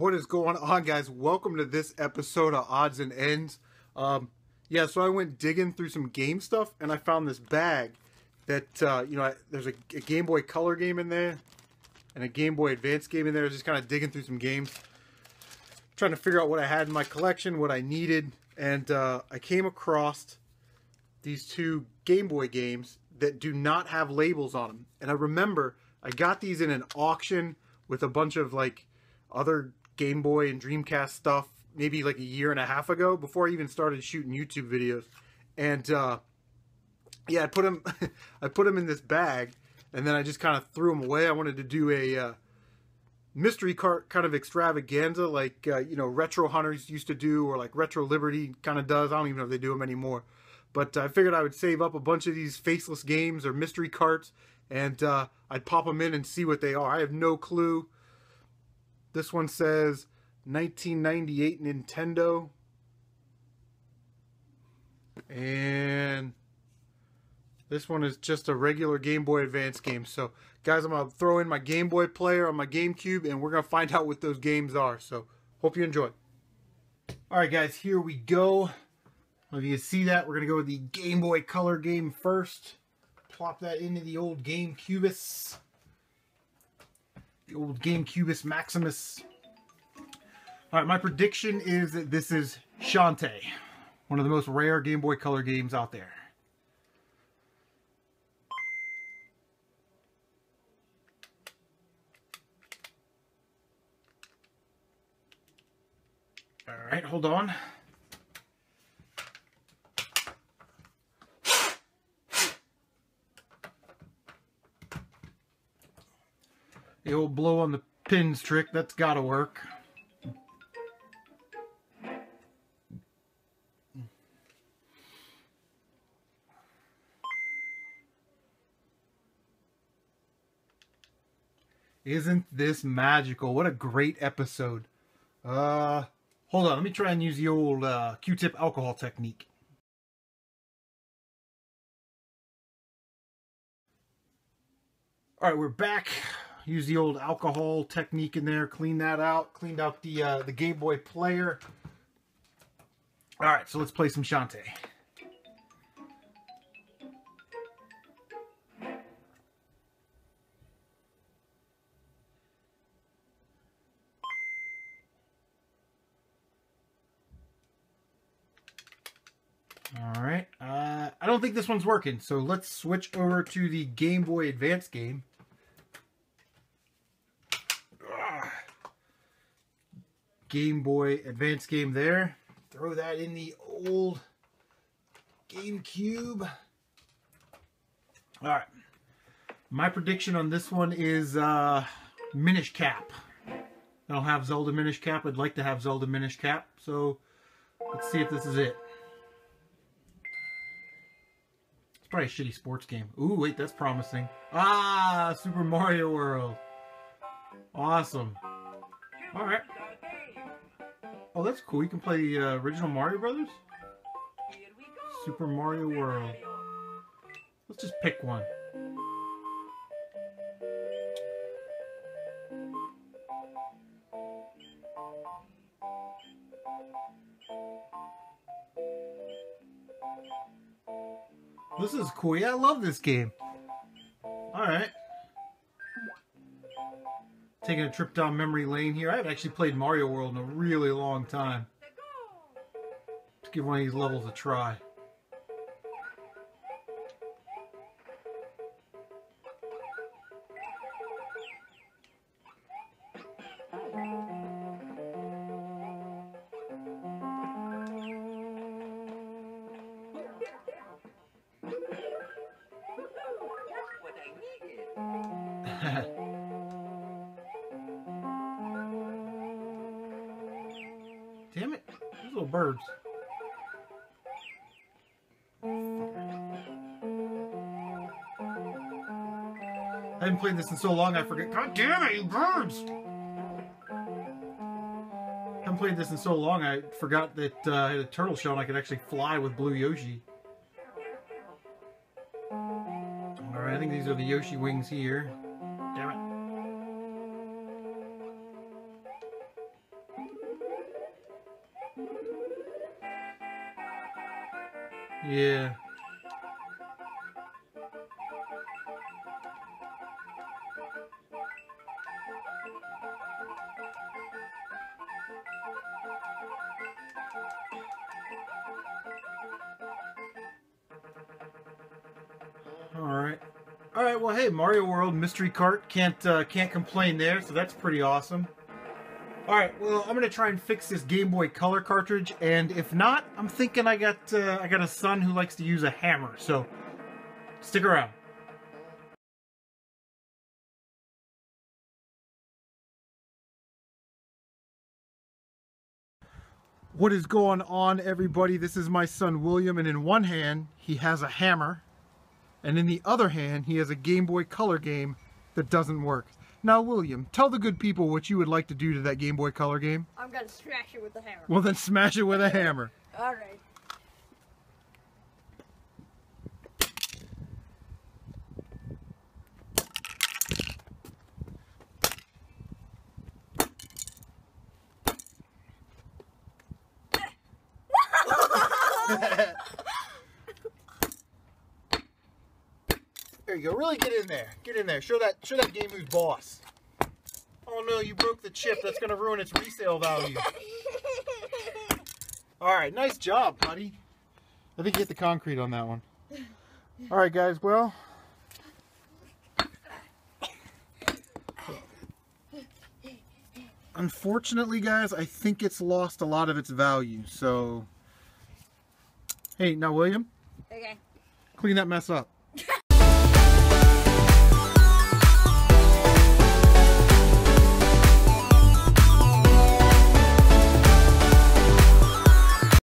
what is going on, guys? Welcome to this episode of Odds and Ends. Um, yeah, so I went digging through some game stuff, and I found this bag that, uh, you know, I, there's a, a, Game Boy Color game in there, and a Game Boy Advance game in there. I was just kind of digging through some games, trying to figure out what I had in my collection, what I needed, and uh, I came across these two Game Boy games that do not have labels on them. And I remember I got these in an auction with a bunch of like other Game Boy and Dreamcast stuff maybe like a year and a half ago before I even started shooting YouTube videos. And uh, yeah, I put them I put them in this bag and then I just kind of threw them away. I wanted to do a uh, mystery cart kind of extravaganza like uh, you know retro hunters used to do or like retro liberty kind of does i don't even know if they do them anymore but i figured i would save up a bunch of these faceless games or mystery carts and uh, i'd pop them in and see what they are i have no clue this one says 1998 nintendo and this one is just a regular Game Boy Advance game. So, guys, I'm going to throw in my Game Boy player on my GameCube, and we're going to find out what those games are. So, hope you enjoy. All right, guys, here we go. If you see that, we're going to go with the Game Boy Color game first. Plop that into the old Game GameCubus. The old GameCubus Maximus. All right, my prediction is that this is Shantae. One of the most rare Game Boy Color games out there. All right, hold on. The old blow on the pins trick, that's got to work. Isn't this magical? What a great episode. Uh, Hold on, let me try and use the old uh, Q-tip alcohol technique. All right, we're back. Use the old alcohol technique in there. Clean that out. Cleaned out the uh, the Game Boy player. All right, so let's play some Shantae. All right. Uh, I don't think this one's working, so let's switch over to the Game Boy Advance game. Game Boy Advance game there. Throw that in the old GameCube. All right. My prediction on this one is uh, Minish Cap. I don't have Zelda Minish Cap. I'd like to have Zelda Minish Cap. So let's see if this is it. It's probably a shitty sports game. Ooh, wait, that's promising. Ah, Super Mario World. Awesome. Alright. Oh, that's cool. You can play the uh, original Mario Brothers? Super Mario World. Let's just pick one. This is cool. Yeah, I love this game. Alright. Taking a trip down memory lane here. I haven't actually played Mario World in a really long time. Let's give one of these levels a try. birds. I haven't played this in so long I forget. God damn it, you birds! I haven't played this in so long I forgot that uh, I had a turtle shell and I could actually fly with Blue Yoshi. Alright, I think these are the Yoshi wings here. Yeah. All right. All right. Well, hey, Mario World Mystery Cart can't uh, can't complain there. So that's pretty awesome. All right. Well, I'm gonna try and fix this Game Boy Color cartridge, and if not, I'm thinking I got uh, I got a son who likes to use a hammer. So stick around. What is going on, everybody? This is my son William, and in one hand he has a hammer, and in the other hand he has a Game Boy Color game that doesn't work. Now, William, tell the good people what you would like to do to that Game Boy Color game. I'm gonna smash it with a hammer. Well, then smash it with a hammer. Alright. There you go. Really get in there. Get in there. Show that show that game who's boss. Oh no, you broke the chip. That's gonna ruin its resale value. All right, nice job, buddy. I think you hit the concrete on that one. All right, guys. Well, unfortunately, guys, I think it's lost a lot of its value. So, hey, now William, Okay. clean that mess up.